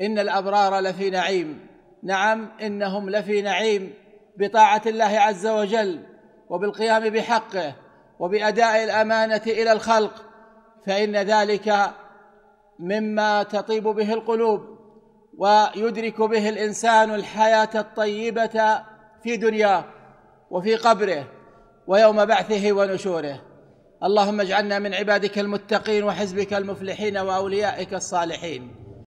إن الأبرار لفي نعيم. نعم إنهم لفي نعيم بطاعة الله عز وجل وبالقيام بحقه وبأداء الأمانة إلى الخلق فإن ذلك مما تطيب به القلوب ويدرك به الإنسان الحياة الطيبة في دنياه وفي قبره ويوم بعثه ونشوره. اللهم اجعلنا من عبادك المتقين وحزبك المفلحين وأوليائك الصالحين.